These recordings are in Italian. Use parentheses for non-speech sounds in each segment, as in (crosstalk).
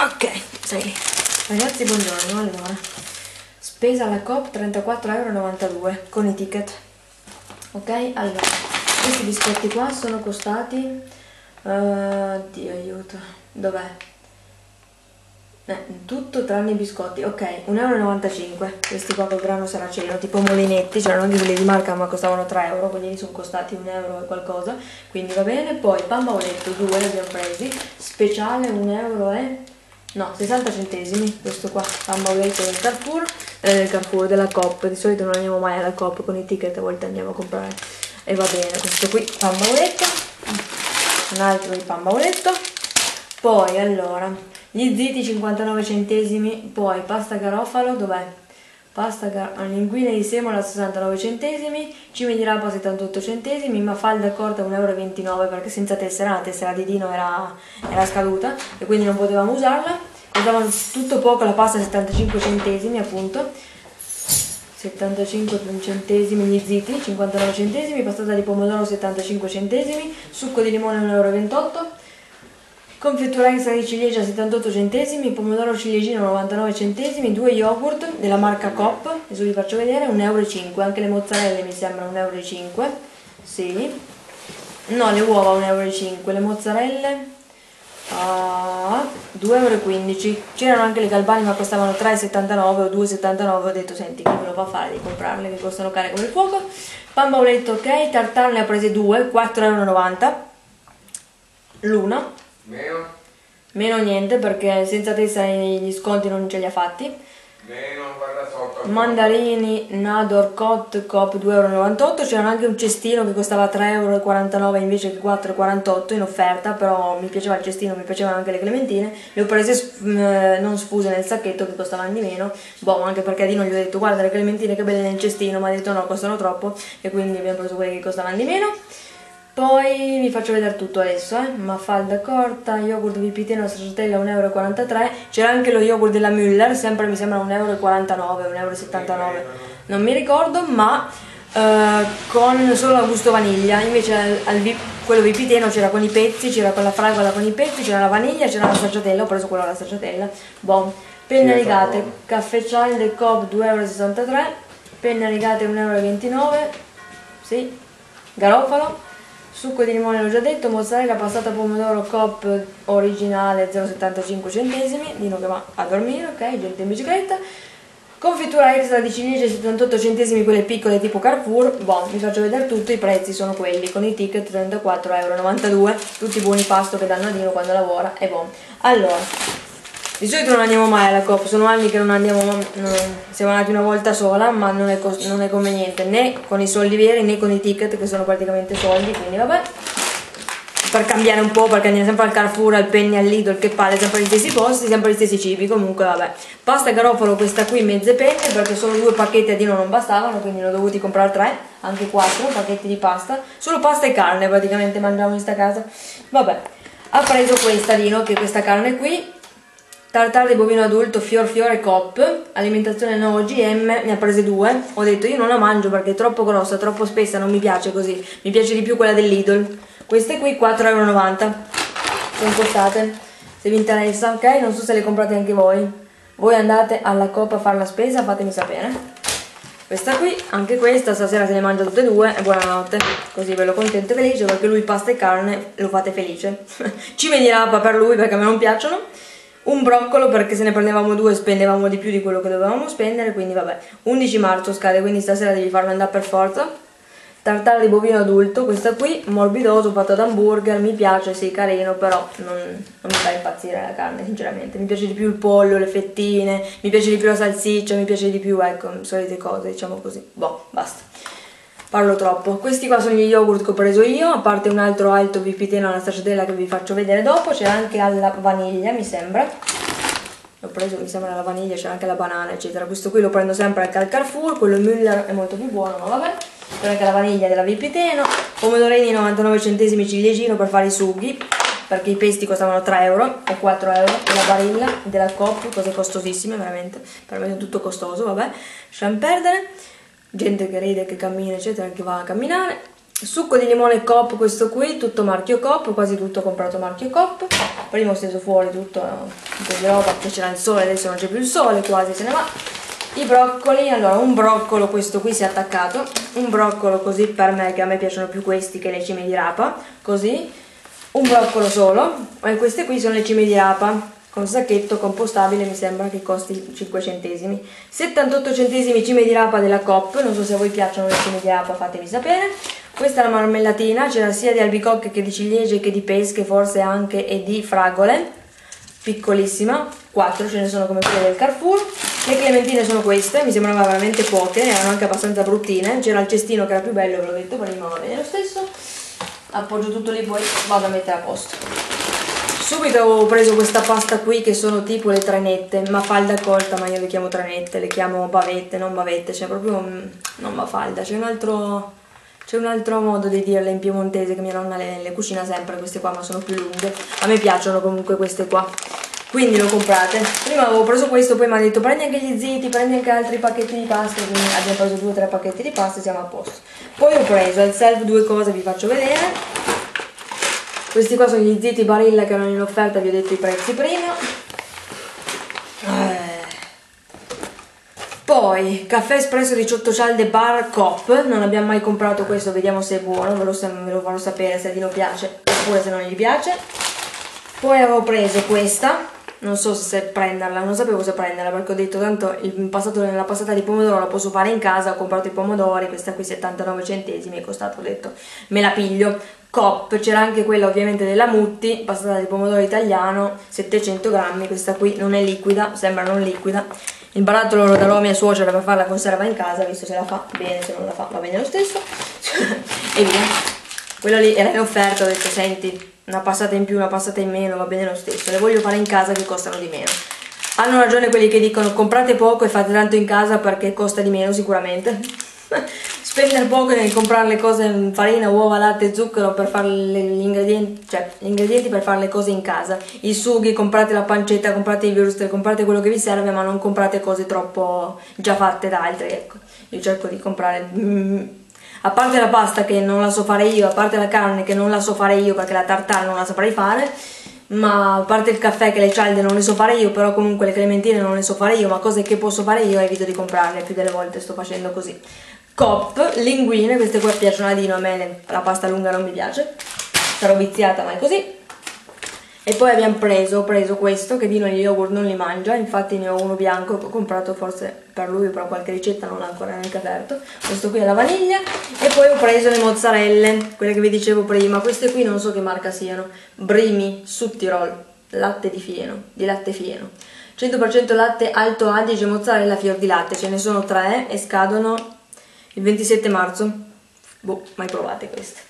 Ok, sei lì. Ragazzi, buongiorno. Allora, spesa alla Coop 34,92€ con i ticket. Ok, allora, questi biscotti qua sono costati... Uh, Dio aiuto. Dov'è? Eh, tutto tranne i biscotti. Ok, 1,95€. Questi qua col grano saraceno, tipo molinetti, c'erano anche quelli di marca ma costavano 3 euro, quelli sono costati 1 euro e qualcosa. Quindi va bene. Poi pan bauletto, 2 li abbiamo presi. Speciale 1 euro e no 60 centesimi questo qua bauletto del Carrefour eh, del Carrefour della Coop. Di solito non andiamo mai alla Coop con i ticket a volte andiamo a comprare. E va bene questo qui pan un altro di pan poi allora gli ziti 59 centesimi poi pasta garofalo dov'è? Pasta linguine di semola 69 centesimi, cime di rapa 78 centesimi, mafalda corta 1,29 euro perché senza tessera, la tessera di Dino era, era scaduta e quindi non potevamo usarla, costava tutto poco la pasta 75 centesimi appunto, 75 centesimi gli ziti, 59 centesimi, passata di pomodoro 75 centesimi, succo di limone 1,28 euro, Confettura extra di ciliegia 78 centesimi, pomodoro ciliegino 99 centesimi, due yogurt della marca Coop, adesso vi faccio vedere, 1,5 euro, anche le mozzarelle mi sembra 1,5 euro, sì, no le uova 1,5 euro, le mozzarelle a 2,15 euro, c'erano anche le galbani ma costavano 3,79 o 2,79, ho detto senti chi me lo fa fare di comprarle? Che costano care come il fuoco, pan bauletto ok, tartare ne ha prese due, 4,90 euro l'una, Meno? Meno niente perché senza testa gli sconti non ce li ha fatti. Meno, guarda sotto. Mandarini, Nador, Cot, Cop 2,98 euro. C'era anche un cestino che costava 3,49 euro invece che 4,48 euro in offerta, però mi piaceva il cestino, mi piacevano anche le clementine. Le ho prese eh, non sfuse nel sacchetto che costavano di meno. Boh, anche perché di non gli ho detto guarda le clementine che belle nel cestino, ma ha detto no, costano troppo e quindi abbiamo preso quelle che costavano di meno. Poi vi faccio vedere tutto adesso, eh. Mafalda corta, yogurt vipiteno stracciatella 1,43 euro. C'era anche lo yogurt della Müller, sempre mi sembra 1,49 euro, 1,79 euro. Non mi ricordo, ma eh, con solo gusto vaniglia. Invece al, al quello vipiteno c'era con i pezzi, c'era con la fragola con i pezzi, c'era la vaniglia, c'era la stracciatella. Ho preso quello alla stracciatella. Bon. Penne rigate, caffè chai del Coop 2,63 euro. Penne rigate 1,29 euro. Sì. Garofalo succo di limone l'ho già detto, mozzarella passata pomodoro Coop originale 0,75 centesimi, Dino che va a dormire, ok, gente in bicicletta, confittura extra di ciliegie 78 centesimi, quelle piccole tipo Carrefour, boh, vi faccio vedere tutto, i prezzi sono quelli, con i ticket 34,92 euro, tutti i buoni pasto che danno a Dino quando lavora, e boh. Allora, di solito non andiamo mai alla Coop, sono anni che non andiamo, non, siamo andati una volta sola, ma non è, non è, conveniente né con i soldi veri né con i ticket che sono praticamente soldi, quindi vabbè. Per cambiare un po', perché andiamo sempre al Carrefour, al Penny, al Lidl, che palle, sempre gli stessi posti, sempre gli stessi cibi, comunque vabbè. Pasta garofalo questa qui mezze penne, perché solo due pacchetti a Dino non bastavano, quindi ne ho dovuti comprare tre, anche quattro pacchetti di pasta. Solo pasta e carne praticamente mangiamo in sta casa. Vabbè, ha preso questa Dino, che è questa carne qui, Tartare di bovino adulto fior fiore cop, alimentazione no OGM, ne ha prese due. Ho detto io non la mangio perché è troppo grossa, troppo spessa, non mi piace così. Mi piace di più quella dell'Idol. Queste qui 4,90 euro. Sono costate. Se vi interessa, ok? Non so se le comprate anche voi. Voi andate alla Coop a fare la spesa, fatemi sapere. Questa qui, anche questa, stasera se ne mangia tutte e due e buonanotte. Così ve lo contento e felice perché lui pasta e carne lo fate felice. (laughs) Cime di rapa per lui perché a me non piacciono un broccolo perché se ne prendevamo due spendevamo di più di quello che dovevamo spendere, quindi vabbè, 11 marzo scade, quindi stasera devi farlo andare per forza. Tartare di bovino adulto, questa qui, morbidoso, fatto ad hamburger, mi piace, sì, carino, però non, non mi fa impazzire la carne, sinceramente. Mi piace di più il pollo, le fettine, mi piace di più la salsiccia, mi piace di più, ecco, solite cose, diciamo così. Boh, basta parlo troppo. Questi qua sono gli yogurt che ho preso io, a parte un altro alto vipiteno alla stracciatella che vi faccio vedere dopo, c'è anche alla vaniglia mi sembra. L'ho preso, mi sembra la vaniglia, c'è anche la banana eccetera. Questo qui lo prendo sempre anche al Carrefour, quello Müller è molto più buono, ma vabbè. C'è anche la vaniglia della vipiteno, pomodorini 99 centesimi ciliegino per fare i sughi, perché i pesti costavano 3 euro o 4 euro, e la barilla della Coop, cose costosissime veramente, per me è tutto costoso, vabbè, lasciamo perdere gente che ride, che cammina, eccetera, che va a camminare. succo di limone Coop questo qui tutto marchio Coop quasi tutto comprato marchio Coop prima ho steso fuori tutto un po' di roba perché c'era il sole adesso non c'è più il sole quasi se ne va. I broccoli allora un broccolo questo qui si è attaccato. Un broccolo così per me che a me piacciono più questi che le cime di rapa così. Un broccolo solo e queste qui sono le cime di rapa con sacchetto compostabile mi sembra che costi 5 centesimi. 78 centesimi cime di rapa della Coop non so se a voi piacciono le cime di rapa fatemi sapere. Questa è la marmellatina c'era sia di albicocche che di ciliegie che di pesche forse anche e di fragole. Piccolissima 4 ce ne sono come quelle del Carrefour. Le clementine sono queste mi sembrava veramente poche erano anche abbastanza bruttine. C'era il cestino che era più bello ve l'ho detto prima va bene lo stesso. Appoggio tutto lì poi vado a mettere a posto subito ho preso questa pasta qui che sono tipo le tranette, mafalda colta, ma io le chiamo tranette, le chiamo bavette, non bavette, cioè proprio non mafalda, c'è un altro c'è un altro modo di dirle in piemontese che mia nonna le, le, cucina sempre queste qua ma sono più lunghe. A me piacciono comunque queste qua quindi le ho comprate. Prima avevo preso questo poi mi ha detto prendi anche gli ziti prendi anche altri pacchetti di pasta. Quindi abbiamo preso due o tre pacchetti di pasta e siamo a posto. Poi ho preso al self due cose vi faccio vedere questi qua sono gli ziti Barilla che erano in offerta, vi ho detto i prezzi prima. Eh. Poi, caffè espresso 18 cialde bar Cop, non abbiamo mai comprato questo, vediamo se è buono, ve lo, ve lo farò sapere se a Dino piace oppure se non gli piace. Poi avevo preso questa, non so se prenderla, non sapevo se prenderla perché ho detto tanto passato, nella passata di pomodoro la posso fare in casa, ho comprato i pomodori, questa qui 79 centesimi è costato, ho detto me la piglio. Cop, c'era anche quella ovviamente della Mutti, passata di pomodoro italiano, 700 grammi, questa qui non è liquida, sembra non liquida. Il barattolo lo darò a mia suocera per fare la conserva in casa, visto se la fa bene, se non la fa va bene lo stesso. (laughs) e via. Quello lì era in offerta, ho detto senti, una passata in più, una passata in meno, va bene lo stesso. Le voglio fare in casa che costano di meno. Hanno ragione quelli che dicono comprate poco e fate tanto in casa perché costa di meno sicuramente. (laughs) spendere poco nel comprare le cose farina, uova, latte, zucchero per fare gli ingredienti, cioè gli ingredienti per fare le cose in casa. I sughi, comprate la pancetta, comprate i würstel, comprate quello che vi serve, ma non comprate cose troppo già fatte da altri, ecco. Io cerco di comprare mm, a parte la pasta che non la so fare io, a parte la carne che non la so fare io perché la tartare non la saprei fare, ma a parte il caffè che le cialde non le so fare io, però comunque le clementine non le so fare io, ma cose che posso fare io evito di comprarle, più delle volte sto facendo così. Cop, linguine, queste qua piacciono a Dino, a me la pasta lunga non mi piace, sarò viziata ma è così. E poi abbiamo preso, ho preso questo, che Dino gli yogurt non li mangia, infatti ne ho uno bianco che ho comprato forse per lui, però qualche ricetta non l'ha ancora neanche aperto. Questo qui è la vaniglia. E poi ho preso le mozzarelle, quelle che vi dicevo prima. Queste qui non so che marca siano. Brimi, Suttirol, latte di fieno, di latte fieno. 100% latte alto adige mozzarella fior di latte, ce ne sono tre e scadono il 27 marzo. Boh, mai provate queste.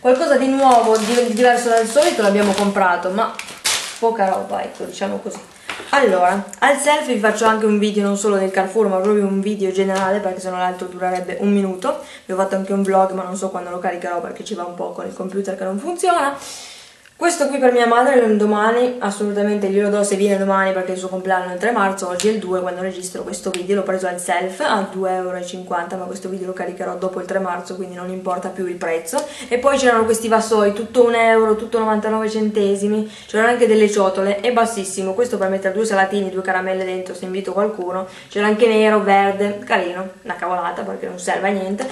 Qualcosa di nuovo, di diverso dal solito l'abbiamo comprato, ma poca roba, ecco, diciamo così. Allora, al selfie vi faccio anche un video non solo del Carrefour, ma proprio un video generale, perché sennò l'altro durerebbe un minuto. Vi ho fatto anche un vlog, ma non so quando lo caricherò perché ci va un po' con il computer che non funziona. Questo qui per mia madre domani, assolutamente glielo do se viene domani perché il suo compleanno è il 3 marzo, oggi è il 2 quando registro questo video, l'ho preso al self a 2,50€ ma questo video lo caricherò dopo il 3 marzo quindi non importa più il prezzo. E poi c'erano questi vassoi, tutto 1 euro, tutto 99 centesimi, c'erano anche delle ciotole, è bassissimo, questo per mettere due salatini, due caramelle dentro se invito qualcuno, c'era anche nero, verde, carino, una cavolata perché non serve a niente,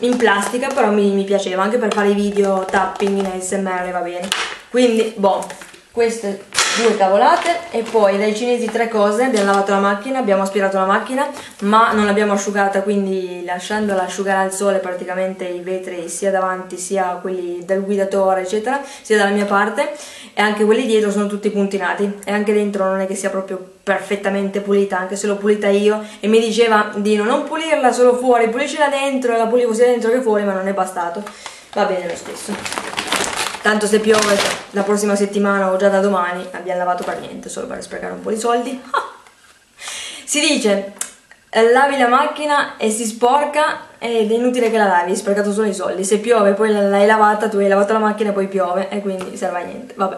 in plastica però mi, mi piaceva anche per fare i video tapping in ASMR va bene quindi boh queste due cavolate e poi dai cinesi tre cose abbiamo lavato la macchina abbiamo aspirato la macchina ma non l'abbiamo asciugata quindi lasciandola asciugare al sole praticamente i vetri sia davanti sia quelli del guidatore eccetera sia dalla mia parte e anche quelli dietro sono tutti puntinati. E anche dentro non è che sia proprio perfettamente pulita anche se l'ho pulita io e mi diceva Dino non pulirla solo fuori puliscila dentro e la pulivo sia dentro che fuori ma non è bastato. Va bene lo stesso tanto se piove la prossima settimana o già da domani abbiamo lavato per niente solo per sprecare un po' di soldi. (laughs) Si dice lavi la macchina e si sporca ed è inutile che la lavi, hai sprecato solo i soldi. Se piove poi l'hai lavata, tu hai lavato la macchina e poi piove e quindi serve a niente. Vabbè.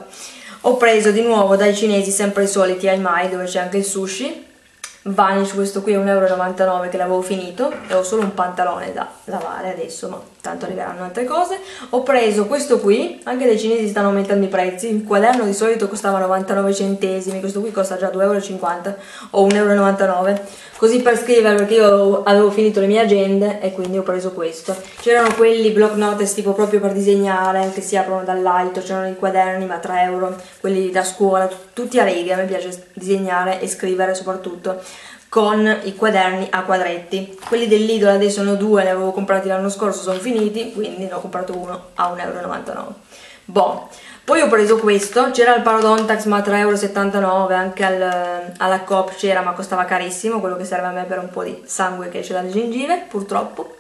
Ho preso di nuovo dai cinesi sempre i soliti ai mai dove c'è anche il sushi. Vanish questo qui è 1,99€ che l'avevo finito e ho solo un pantalone da lavare adesso ma tanto arriveranno altre cose. Ho preso questo qui, anche dai cinesi stanno aumentando i prezzi, il quaderno di solito costava 99 centesimi, questo qui costa già 2,50 euro o 1,99 euro, così per scrivere perché io avevo finito le mie agende e quindi ho preso questo. C'erano quelli block notes tipo proprio per disegnare, che si aprono dall'alto, c'erano i quaderni ma 3 euro, quelli da scuola, tutti a righe, a me piace disegnare e scrivere soprattutto con i quaderni a quadretti. Quelli dell'Idol adesso ho due, ne avevo comprati l'anno scorso, sono finiti, quindi ne ho comprato uno a 1,99 euro. Boh. Poi ho preso questo, c'era il Parodontax ma 3,79 euro, anche al, alla Coop c'era ma costava carissimo, quello che serve a me per un po' di sangue che esce dalle gengive, purtroppo.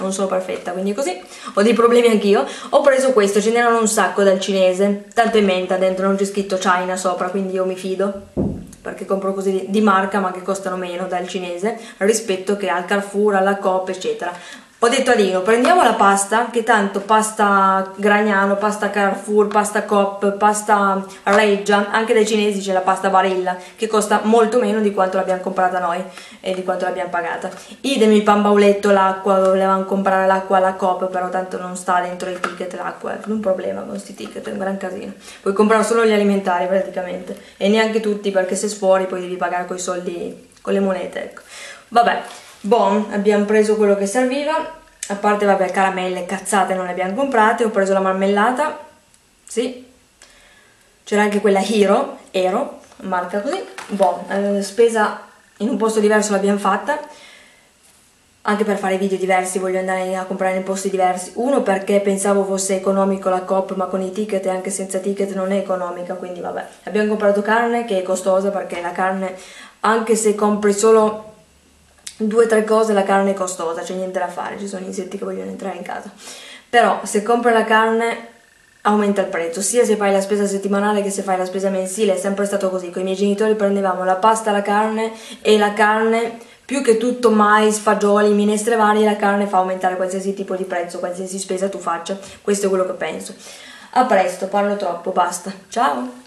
Non sono perfetta, quindi così. Ho dei problemi anch'io. Ho preso questo, ce n'erano un sacco dal cinese, tanto in menta, dentro non c'è scritto China sopra, quindi io mi fido perché compro così di marca ma che costano meno dal cinese rispetto che al Carrefour, alla Coop eccetera ho detto a Lino, prendiamo la pasta, che tanto pasta Gragnano, pasta Carrefour, pasta Coop, pasta Reggia, anche dai cinesi c'è la pasta Barilla, che costa molto meno di quanto l'abbiamo comprata noi e di quanto l'abbiamo pagata. Idem il pan bauletto, l'acqua, volevamo comprare l'acqua alla Coop, però tanto non sta dentro i ticket l'acqua, è un problema con questi ticket, è un gran casino. Puoi comprare solo gli alimentari praticamente, e neanche tutti perché se sfuori poi devi pagare con i soldi, con le monete, ecco. Vabbè. Bon, abbiamo preso quello che serviva, a parte vabbè caramelle, cazzate non le abbiamo comprate, ho preso la marmellata, sì, c'era anche quella Hero, Ero, marca così, bon, eh, spesa in un posto diverso l'abbiamo fatta, anche per fare video diversi voglio andare a comprare in posti diversi, uno perché pensavo fosse economico la Coop ma con i ticket e anche senza ticket non è economica, quindi vabbè, abbiamo comprato carne che è costosa perché la carne anche se compri solo due o tre cose la carne è costosa, c'è niente da fare, ci sono insetti che vogliono entrare in casa. Però se compri la carne aumenta il prezzo, sia se fai la spesa settimanale che se fai la spesa mensile, è sempre stato così. Con i miei genitori prendevamo la pasta, la carne e la carne più che tutto mais, fagioli, minestre varie, la carne fa aumentare qualsiasi tipo di prezzo, qualsiasi spesa tu faccia. Questo è quello che penso. A presto, parlo troppo, basta. Ciao!